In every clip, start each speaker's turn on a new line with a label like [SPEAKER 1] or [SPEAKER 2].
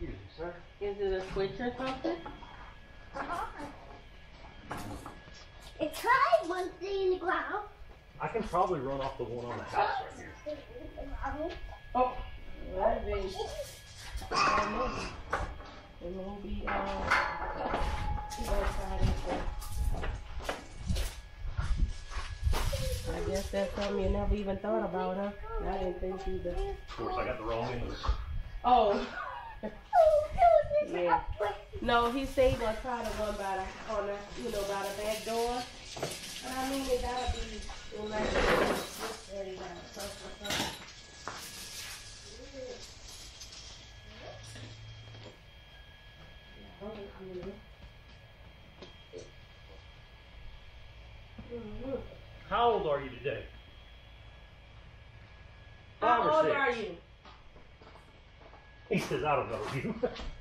[SPEAKER 1] Excuse me, sir.
[SPEAKER 2] Is it a switch or something?
[SPEAKER 3] It tried one thing in the ground.
[SPEAKER 1] I can probably run off the one on the house right here.
[SPEAKER 2] Oh, well, they, I don't. It may be, uh, you know, try this one. I guess that's something you never even thought about, huh? I didn't think either.
[SPEAKER 1] Of course, I got the wrong end of this.
[SPEAKER 2] Oh, yeah. No, he said he gonna try to run by the, on the, you know, by the back door. But I mean, it gotta be in like this area, something, something. Mhm.
[SPEAKER 1] How old are you today? Five
[SPEAKER 2] How
[SPEAKER 1] or
[SPEAKER 2] old
[SPEAKER 1] six?
[SPEAKER 2] are you?
[SPEAKER 1] He says, I don't know you.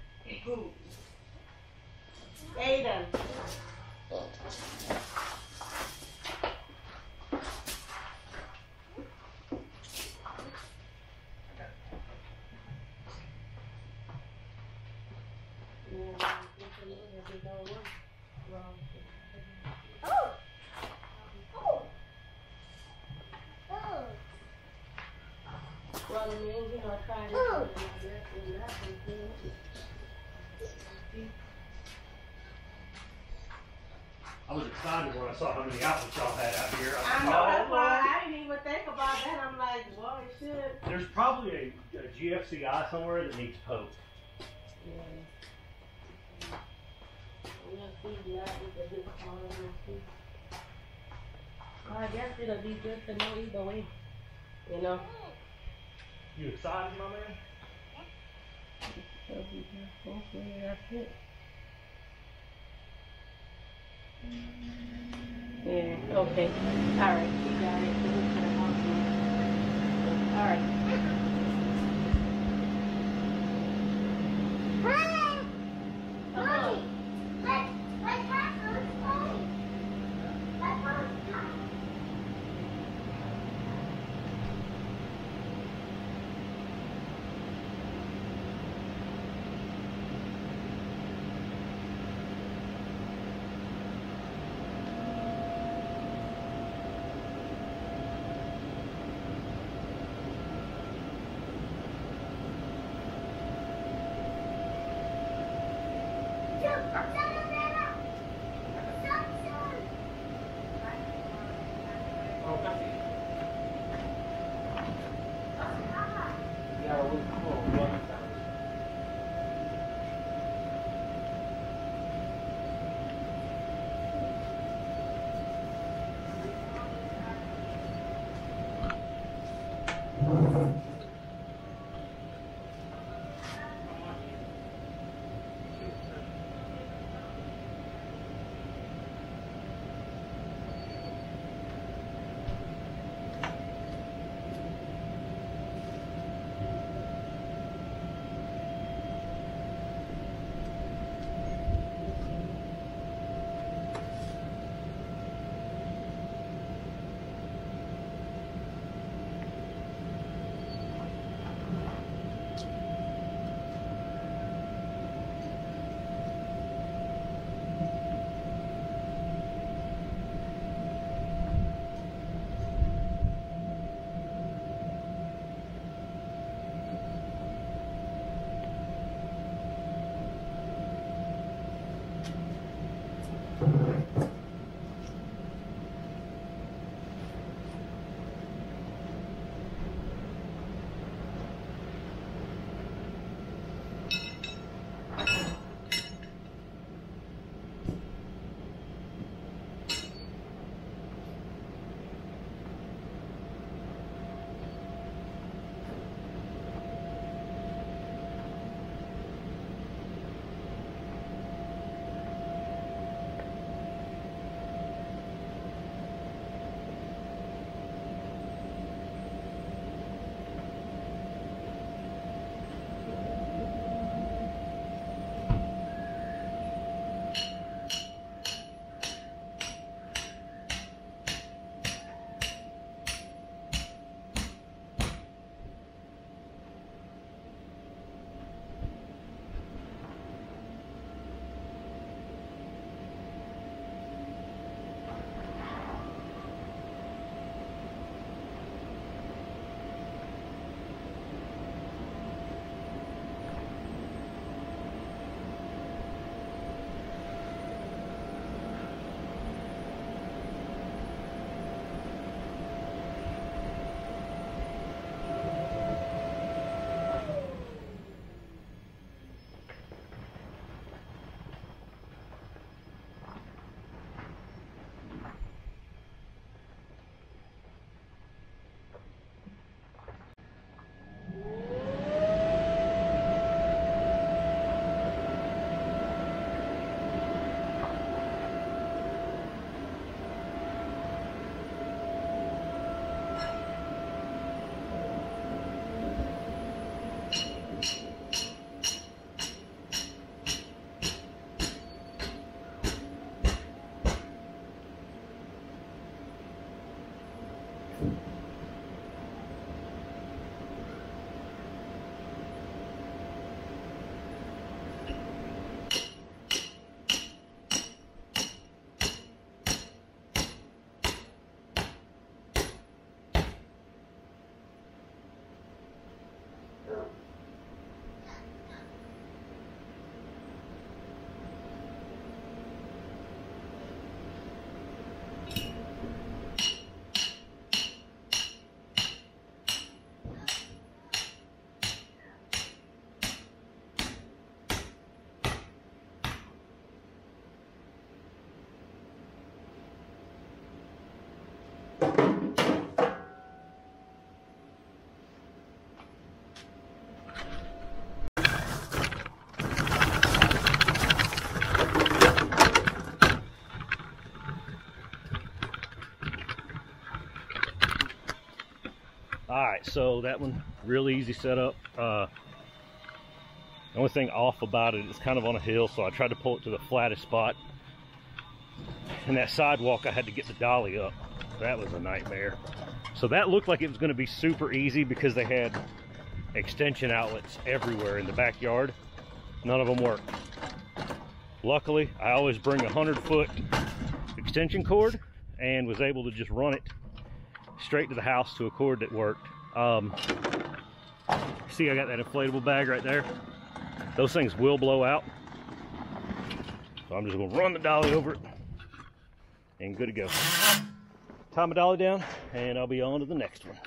[SPEAKER 2] Aiden.
[SPEAKER 3] Oh. Oh. Oh.
[SPEAKER 2] Well, I mean, you know, try this one, I guess, and that one, too.
[SPEAKER 1] I was excited when I saw how many outlets y'all had out here.
[SPEAKER 2] I
[SPEAKER 1] said,
[SPEAKER 2] know, that's
[SPEAKER 1] "Oh,
[SPEAKER 2] why I didn't even think about that. I'm like, boy, it should.
[SPEAKER 1] There's probably a, a GFCI somewhere that needs Pope.
[SPEAKER 2] Yeah. We'll see that with the big corner, we'll see. Well, I guess it'll be good to know either way. You know?
[SPEAKER 1] You excited, my man?
[SPEAKER 2] It'll be good. Hopefully that's it. Yeah, okay. All right. All right.
[SPEAKER 1] Right, so that one real easy setup. Uh, the only thing off about it is kind of on a hill, so I tried to pull it to the flattest spot. And that sidewalk, I had to get the dolly up. That was a nightmare. So that looked like it was going to be super easy because they had extension outlets everywhere in the backyard. None of them worked. Luckily, I always bring a 100 foot extension cord and was able to just run it straight to the house to a cord that worked. Um, see, I got that inflatable bag right there. Those things will blow out. So I'm just gonna run the dolly over it and good to go. Tie my dolly down and I'll be on to the next one.